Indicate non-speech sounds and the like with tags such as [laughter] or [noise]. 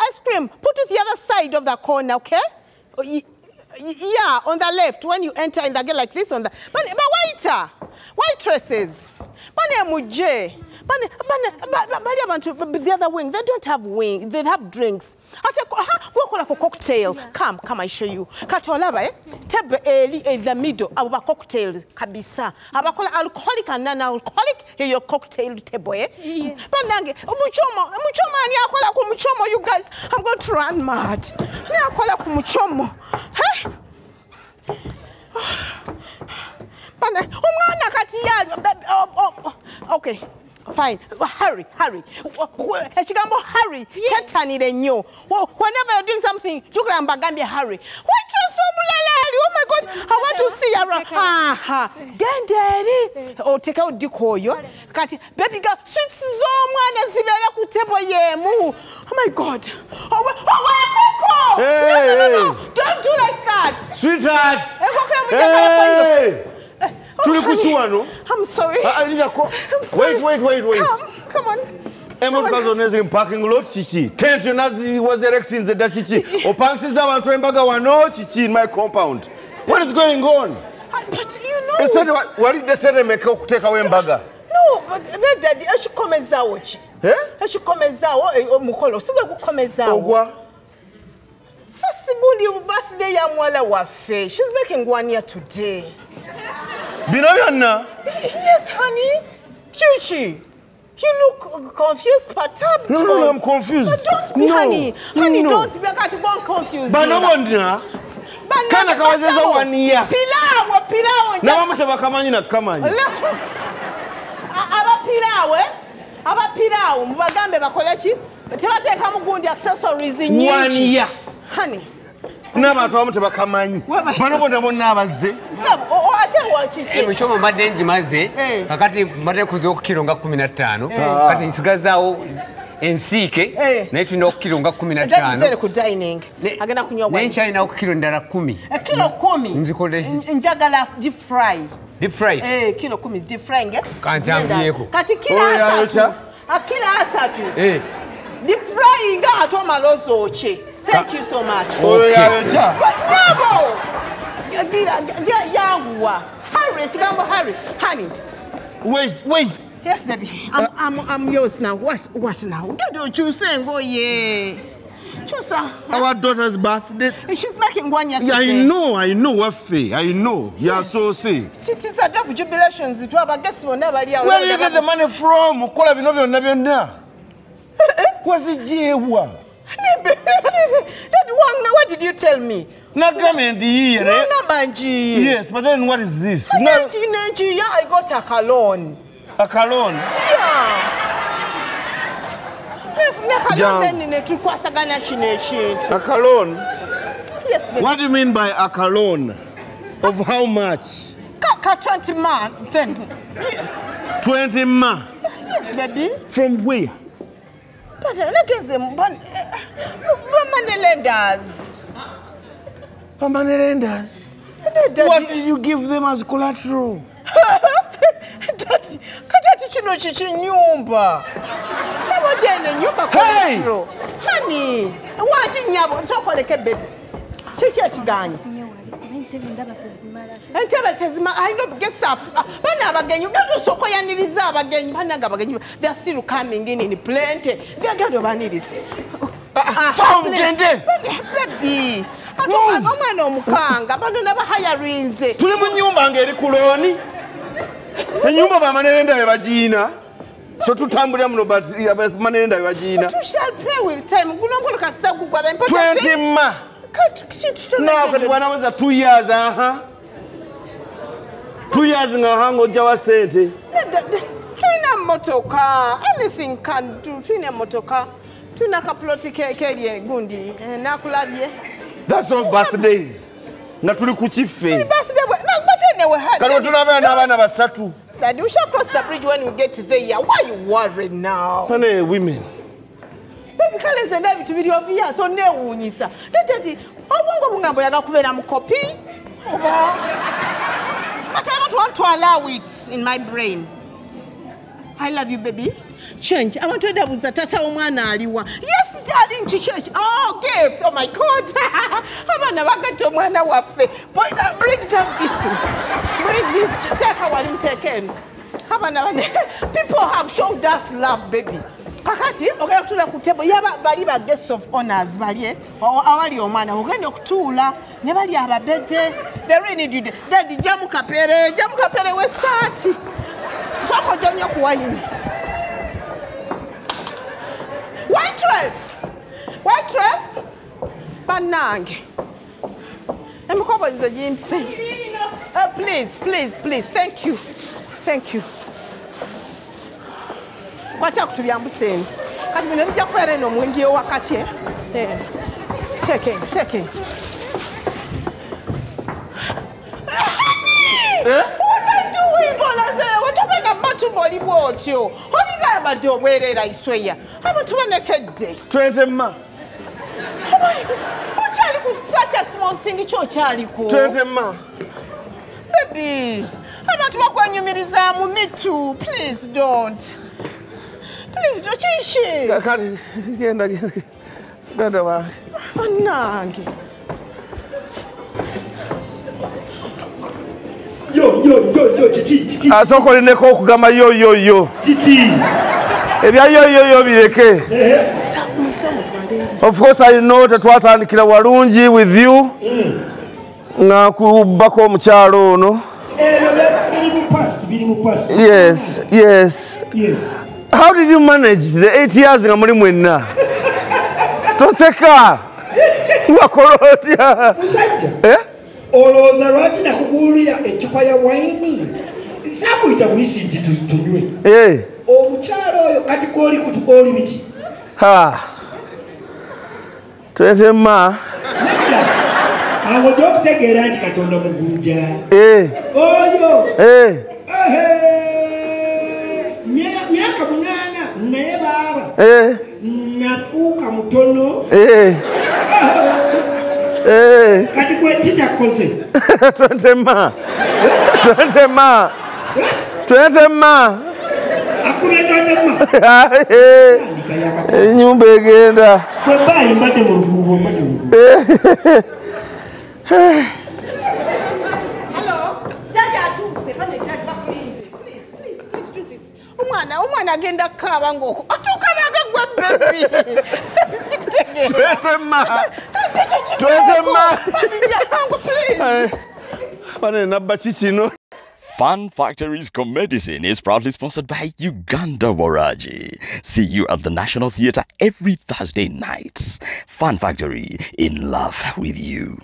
ice cream, put it the other side of the corner, okay? Oh, Yeah, on the left, when you enter in the gate like this on the... But, but waiter, waitresses, bane muje, bane, bane, ba- ba- bali abantu, the other wing, they don't have wing, they have drinks. Ate, ha, wakola ko cocktail. Come, come, I show you. Katolaba, eh? Tebe eli in the middle, abo ba cocktail kabisa. Abakola alcoholic and non-alcoholic, your cocktail table, eh? Banange umuchomo umuchomo ani akola ku muchomo you guys i'm going to run mad ni akola ku muchomo Hey! Bana umwana kati yalyo baby, oh, oh, oh. okay fine. Hurry hurry. Ekigambo hurry. Kyatanire nnyo Wh- whenever you're doing something jukira mbagambye hurry. Waitress omulala ali oh my god. I want to see around aha. Genda eri otekewo oh, diko oyo kati baby girl sweets z'omwana zibeere ku tebo yemu. Oh my god. Oh, Owekuko oh, Hey, hey. don't do like that. Sweetheart! Eh, enkoko emujakalakoyo Hey! Tuli kuki wano? i'm sorry Ah, sorry. Wait, wait, wait, wait. come come on Emotoka zonna eziri mu parking lot kiki? Tent yonna was erectinze dda kiki? [laughs] Opansiza abantu embaga wano kiki in my compound? What is going on? Walidde sente meka okuteekawo embaga? nedadi ekikomezaawo ki ekikomezaawo omukolo sigwe gukomezaawo Ogwa? first gundi birthday ya muwala waffe she's making one year today Bino byonna? yes honey chichi you look confused perturbed No, no, no, I'm confused. No, don't be No, honey honey no. don't be akati go confused Bano bonna? Bana- Kana kawezeza basabo. one year. pilaawo pilaawo nja- N'abamu tebakamanyi nakkamanyi. Le- A- abapiraawe abapiraawo mubagambe bakole ki tebateekamu gundi accessories One nyingi year. honey N'abantu abamu tebakamanyi. Weba- Bano bonna bonna abazze. sab o- o- ate wakiki mukyomo mbadde ngimaze Eh. kakati mbadde nkuza okukiro nga 15 kati nsigazaawo ensiike Eh. naye tulina okukiro nga nzere 15 ku dining Ne- agenda kunywa naye wine. nkyalina okukiro ndala 10 Eh, kilo kumi Nzikole ki? N- njagala deep fry deep Eh, kilo kumi deep fry nge Kantambyeko. kati Oyo asatu yayokya? Ah, asatu Eh, deep fry nga ate omala ozokye thank you so much Oyo yayokya. Bravo! Gira, gira, yanguwa. Harry, Harry. Honey. Wait, wait. Yes, baby. I'm, uh, I'm, I'm yours now. What, what now? Get your juice and go, yeah. Chusa. Our daughter's birthday. She's making one year Yeah, today. I know, I know what fee. I know. Yeah, so see. It is a day of jubilations. It was a guest will never here. Where did you get the money from? Kola bino byonna byonna. Wazijeewa. That one, what did you tell me? Nagame ndiye. No, naye. Wanga manji. Yes, but then what is this? No, Nanji, nanji, yeah, I got a cologne. a cologne. Yeah. Jam. Then ne tukwasagana kino ekintu. A cologne? Yes, baby. What do you mean by a cologne? Of how much? Ka, ka 20 man, then. Yes. 20 ma. Yes, baby. From where? But uh, nageze bamanelenders. Permanent What did you give them as collateral? [laughs] Dati, katati kino kikinyumba. Nabadde eno ennyumba Hey! koletro. Hani, waki nyabo sokoleke baby. Kiki ekiganyi? entebe ndaba tezimala Entebe tezima ayina obugesafu. Bana abagenyi genda osokoyaniriza abagenyi banaga abagenyi they are still coming in in plenty. Genda obanirize. Fawu mugende. Baby. Ate Move. omwana omukanga bano nabahayarinze. Tuli mu nnyumba ng'eri ku looni. Ennyumba bamanerenda be bagiina. So tutambulira muno bamanerenda be bagiina. 20 ma. No, kati wanaweza 2 years aha. 2 years nga ng'ojja wa ssente. tulina motoka anything can do tulina emotoka tulina kapuloti keri gundi eh, nakulabye That's all birthdays. Nga tuli ku kiffe. birthday no, but anyway, Kati bwe tunabeera n'abaana basatu. Daddy, we shall cross the bridge when we get there. Why you worried now? Bane women. Baby, kale nze ndaba ebintu biri obvious onneewuunyisa teteti obwongo bungambo yaga kubeera mu kopi oba but I don't want to allow it in my brain. I love you, baby. Change. abantu edabuuza tata omwana aliwa yes darling kiki oh gift oh my god. [laughs] Abaana bagatta omwana waffe. Boy, uh, bring them this bring teeka wali muteeka eno abaana bane [laughs] people have showed us love baby. Kakati ogenda kutuula ku tebo yaba bali ba guest of honors bali eh, awa- awali omwana. Ogenda okutuula ne bali ababedde really did dadi jamu kapere jamu kapere wesaati sooka ojja nnyo ku wayini waitress! Waitress! Bannange emikobolezo gimpise Uh, please please please. Thank you. Thank you. Kwatira kutubyambuse eno kati bino bijja kubeera eno omwingi wakati eh? Eh, teeka eno teeka eno What are you doing, Olaze? wetogenda mumatu ng'oli bw'otyo olinga ayambadde obwereera isweya. Abantu banekedde twente ma okyali ku such a small thing kyokyaliko twente ma baby abantu bakwenyumiriza mu mitu. Please don't. Please do kiki kale genda genda wange bannange. Yo yo yo yo kiki kiki asooka olineko okugamba yoyoyo kiki ebya yoyoyo bireke. Of course i know tetwatandikira walungi with you. Nga nkubako omukyalo ono. Yes yes. How did you manage the eight years nga muli mwenna toseka. Wakola otya Eh? olowooza lwaki nakugulira ecupa ya wayini? Saakuyita buyisi nti tu- tunywe Omukyalo oyo kati gwoli kutukoli biki? Nedda awo ojja okutegeera nti katonda mugulu gyali Eh, oyo. Eh, myaka munaana naye baaba. Eh, nafuuka mutono. Kati gweki kyakoze [laughs] twetema twetema enyumba egenda. Omwana, omwana agenda kukaaba ng'oko. Atuuka nange gwe baby. Sikutegeera. twetema Ekyo kivaako. Twetema. Bani jangu, please. bane nabba ki kino Fun Factory's Co-Medicine is proudly sponsored by Uganda Waraji. See you at the National Theatre every Thursday night. Fun Factory, in love with you.